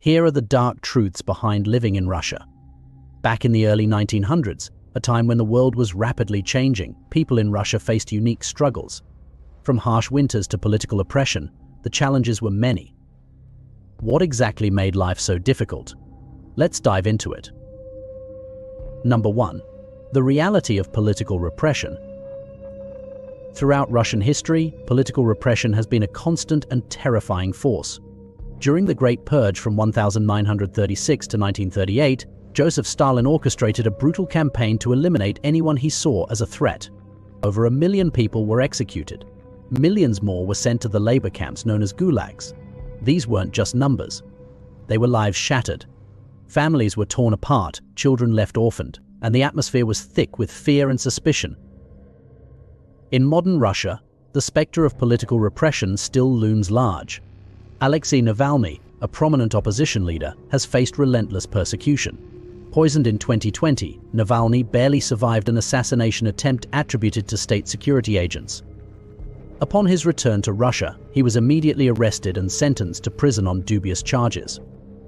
Here are the dark truths behind living in Russia. Back in the early 1900s, a time when the world was rapidly changing, people in Russia faced unique struggles. From harsh winters to political oppression, the challenges were many. What exactly made life so difficult? Let's dive into it. Number 1. The reality of political repression. Throughout Russian history, political repression has been a constant and terrifying force. During the Great Purge from 1936 to 1938, Joseph Stalin orchestrated a brutal campaign to eliminate anyone he saw as a threat. Over a million people were executed. Millions more were sent to the labor camps known as gulags. These weren't just numbers. They were lives shattered. Families were torn apart, children left orphaned, and the atmosphere was thick with fear and suspicion. In modern Russia, the specter of political repression still looms large. Alexei Navalny, a prominent opposition leader, has faced relentless persecution. Poisoned in 2020, Navalny barely survived an assassination attempt attributed to state security agents. Upon his return to Russia, he was immediately arrested and sentenced to prison on dubious charges.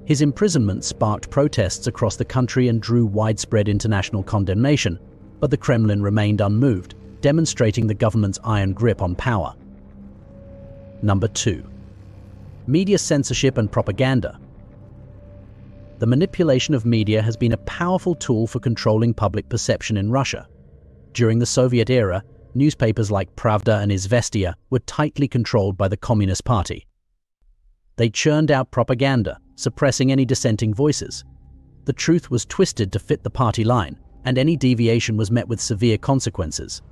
His imprisonment sparked protests across the country and drew widespread international condemnation, but the Kremlin remained unmoved, demonstrating the government's iron grip on power. Number 2. Media censorship and propaganda. The manipulation of media has been a powerful tool for controlling public perception in Russia. During the Soviet era, newspapers like Pravda and Izvestia were tightly controlled by the Communist Party. They churned out propaganda, suppressing any dissenting voices. The truth was twisted to fit the party line, and any deviation was met with severe consequences.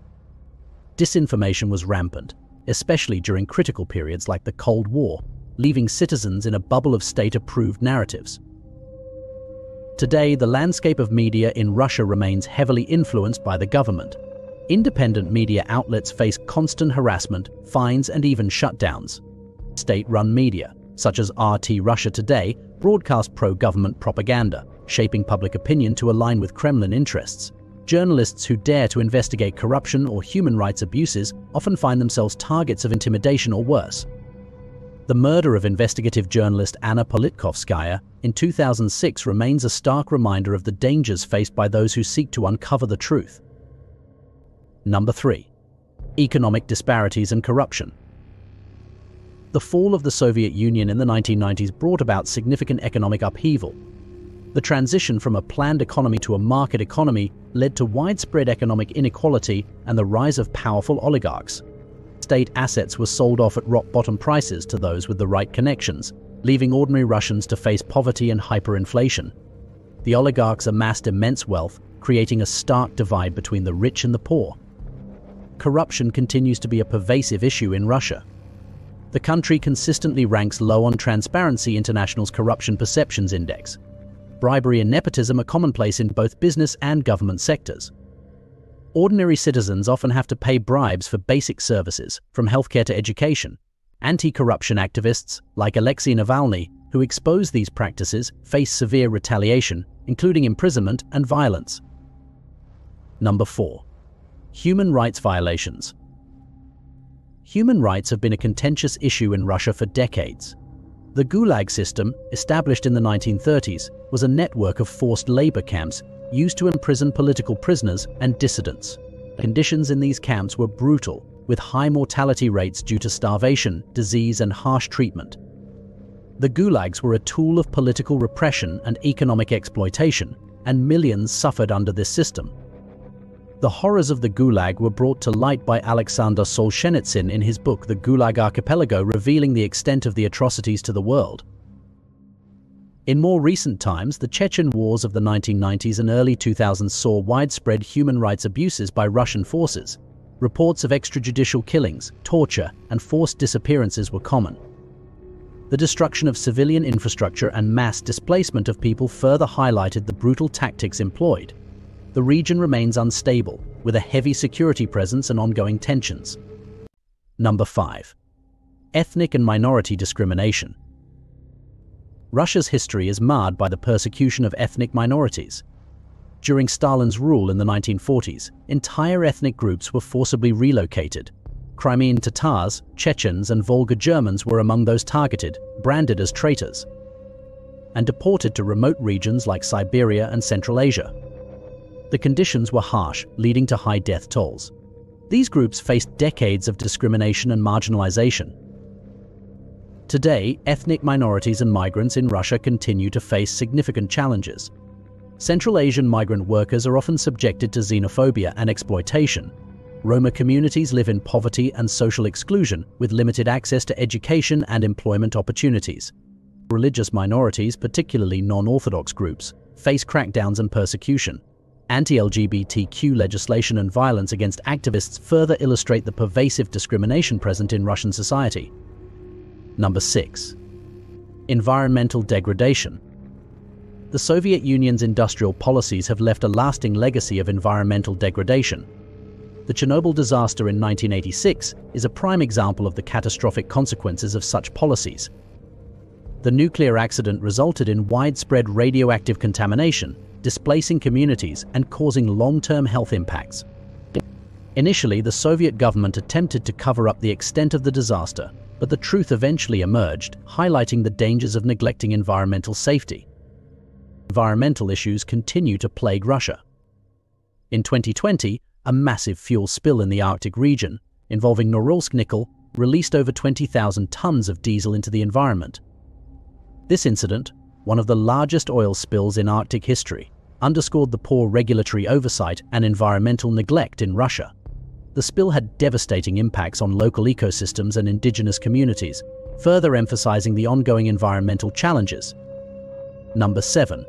Disinformation was rampant, especially during critical periods like the Cold War, leaving citizens in a bubble of state-approved narratives. Today, the landscape of media in Russia remains heavily influenced by the government, Independent media outlets face constant harassment, fines, and even shutdowns. State run media, such as RT Russia Today, broadcast pro government propaganda, shaping public opinion to align with Kremlin interests. Journalists who dare to investigate corruption or human rights abuses often find themselves targets of intimidation or worse. The murder of investigative journalist Anna Politkovskaya in 2006 remains a stark reminder of the dangers faced by those who seek to uncover the truth. Number 3. Economic disparities and corruption. The fall of the Soviet Union in the 1990s brought about significant economic upheaval. The transition from a planned economy to a market economy led to widespread economic inequality and the rise of powerful oligarchs. State assets were sold off at rock-bottom prices to those with the right connections, leaving ordinary Russians to face poverty and hyperinflation. The oligarchs amassed immense wealth, creating a stark divide between the rich and the poor corruption continues to be a pervasive issue in Russia. The country consistently ranks low on Transparency International's Corruption Perceptions Index. Bribery and nepotism are commonplace in both business and government sectors. Ordinary citizens often have to pay bribes for basic services, from healthcare to education. Anti-corruption activists, like Alexei Navalny, who expose these practices, face severe retaliation, including imprisonment and violence. Number 4. Human rights violations. Human rights have been a contentious issue in Russia for decades. The Gulag system, established in the 1930s, was a network of forced labor camps used to imprison political prisoners and dissidents. Conditions in these camps were brutal, with high mortality rates due to starvation, disease, and harsh treatment. The gulags were a tool of political repression and economic exploitation, and millions suffered under this system. The horrors of the Gulag were brought to light by Alexander Solzhenitsyn in his book The Gulag Archipelago revealing the extent of the atrocities to the world. In more recent times, the Chechen wars of the 1990s and early 2000s saw widespread human rights abuses by Russian forces. Reports of extrajudicial killings, torture, and forced disappearances were common. The destruction of civilian infrastructure and mass displacement of people further highlighted the brutal tactics employed the region remains unstable, with a heavy security presence and ongoing tensions. Number 5. Ethnic and minority discrimination. Russia's history is marred by the persecution of ethnic minorities. During Stalin's rule in the 1940s, entire ethnic groups were forcibly relocated. Crimean Tatars, Chechens, and Volga Germans were among those targeted, branded as traitors. and deported to remote regions like Siberia and Central Asia. The conditions were harsh, leading to high death tolls. These groups faced decades of discrimination and marginalization. Today, ethnic minorities and migrants in Russia continue to face significant challenges. Central Asian migrant workers are often subjected to xenophobia and exploitation. Roma communities live in poverty and social exclusion with limited access to education and employment opportunities. Religious minorities, particularly non-Orthodox groups, face crackdowns and persecution. Anti-LGBTQ legislation and violence against activists further illustrate the pervasive discrimination present in Russian society. Number 6. Environmental degradation. The Soviet Union's industrial policies have left a lasting legacy of environmental degradation. The Chernobyl disaster in 1986 is a prime example of the catastrophic consequences of such policies. The nuclear accident resulted in widespread radioactive contamination displacing communities and causing long-term health impacts. Initially, the Soviet government attempted to cover up the extent of the disaster, but the truth eventually emerged, highlighting the dangers of neglecting environmental safety. Environmental issues continue to plague Russia. In 2020, a massive fuel spill in the Arctic region, involving Norilsk nickel, released over 20,000 tons of diesel into the environment. This incident, one of the largest oil spills in Arctic history, underscored the poor regulatory oversight and environmental neglect in Russia. The spill had devastating impacts on local ecosystems and indigenous communities, further emphasizing the ongoing environmental challenges. Number 7.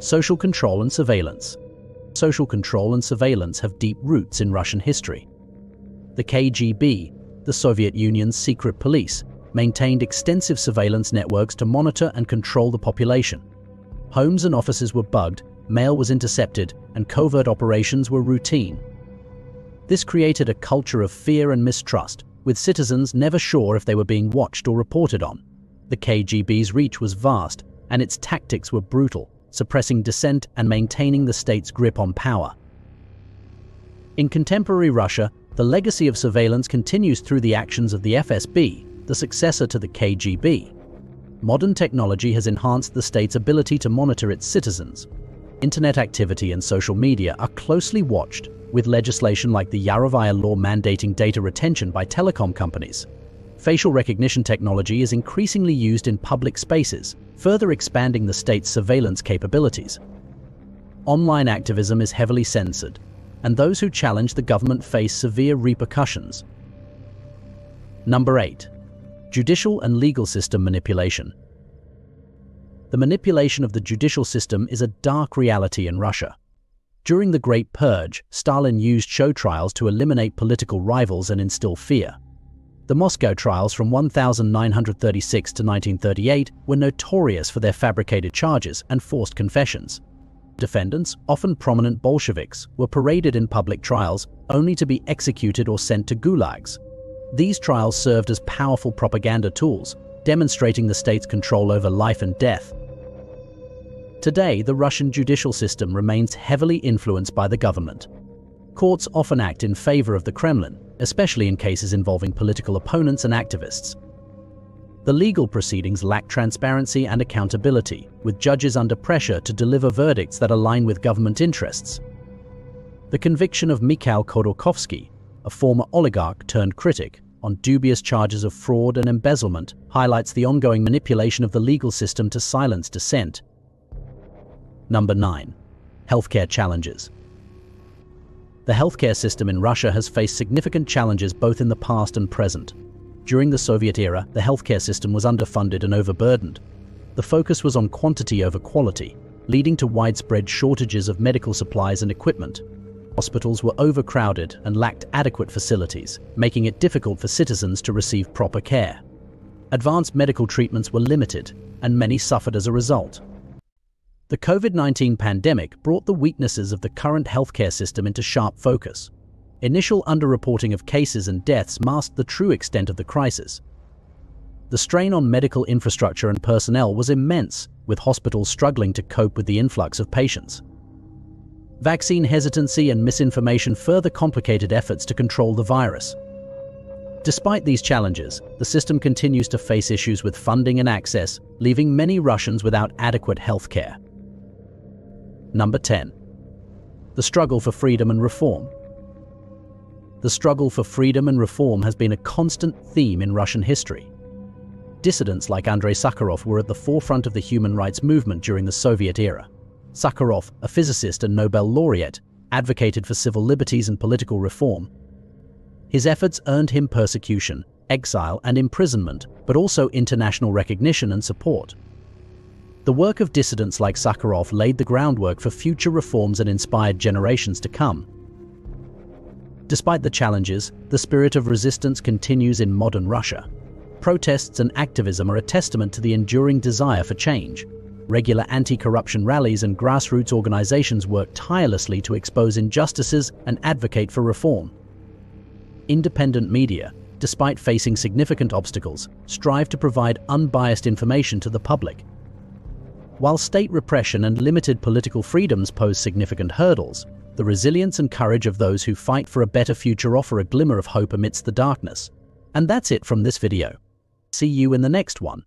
Social control and surveillance. Social control and surveillance have deep roots in Russian history. The KGB, the Soviet Union's secret police, maintained extensive surveillance networks to monitor and control the population. Homes and offices were bugged, mail was intercepted, and covert operations were routine. This created a culture of fear and mistrust, with citizens never sure if they were being watched or reported on. The KGB's reach was vast, and its tactics were brutal, suppressing dissent and maintaining the state's grip on power. In contemporary Russia, the legacy of surveillance continues through the actions of the FSB, the successor to the KGB. Modern technology has enhanced the state's ability to monitor its citizens. Internet activity and social media are closely watched, with legislation like the Yarovaya law mandating data retention by telecom companies. Facial recognition technology is increasingly used in public spaces, further expanding the state's surveillance capabilities. Online activism is heavily censored, and those who challenge the government face severe repercussions. Number 8 judicial and legal system manipulation. The manipulation of the judicial system is a dark reality in Russia. During the Great Purge, Stalin used show trials to eliminate political rivals and instill fear. The Moscow trials from 1936 to 1938 were notorious for their fabricated charges and forced confessions. Defendants, often prominent Bolsheviks, were paraded in public trials only to be executed or sent to gulags, these trials served as powerful propaganda tools, demonstrating the state's control over life and death. Today, the Russian judicial system remains heavily influenced by the government. Courts often act in favor of the Kremlin, especially in cases involving political opponents and activists. The legal proceedings lack transparency and accountability, with judges under pressure to deliver verdicts that align with government interests. The conviction of Mikhail Khodorkovsky, a former oligarch turned critic, on dubious charges of fraud and embezzlement highlights the ongoing manipulation of the legal system to silence dissent. Number 9. Healthcare Challenges The healthcare system in Russia has faced significant challenges both in the past and present. During the Soviet era, the healthcare system was underfunded and overburdened. The focus was on quantity over quality, leading to widespread shortages of medical supplies and equipment, Hospitals were overcrowded and lacked adequate facilities, making it difficult for citizens to receive proper care. Advanced medical treatments were limited, and many suffered as a result. The COVID-19 pandemic brought the weaknesses of the current healthcare system into sharp focus. Initial underreporting of cases and deaths masked the true extent of the crisis. The strain on medical infrastructure and personnel was immense, with hospitals struggling to cope with the influx of patients. Vaccine hesitancy and misinformation further complicated efforts to control the virus. Despite these challenges, the system continues to face issues with funding and access, leaving many Russians without adequate health care. Number 10. The struggle for freedom and reform. The struggle for freedom and reform has been a constant theme in Russian history. Dissidents like Andrei Sakharov were at the forefront of the human rights movement during the Soviet era. Sakharov, a physicist and Nobel laureate, advocated for civil liberties and political reform. His efforts earned him persecution, exile, and imprisonment, but also international recognition and support. The work of dissidents like Sakharov laid the groundwork for future reforms and inspired generations to come. Despite the challenges, the spirit of resistance continues in modern Russia. Protests and activism are a testament to the enduring desire for change. Regular anti-corruption rallies and grassroots organizations work tirelessly to expose injustices and advocate for reform. Independent media, despite facing significant obstacles, strive to provide unbiased information to the public. While state repression and limited political freedoms pose significant hurdles, the resilience and courage of those who fight for a better future offer a glimmer of hope amidst the darkness. And that's it from this video. See you in the next one.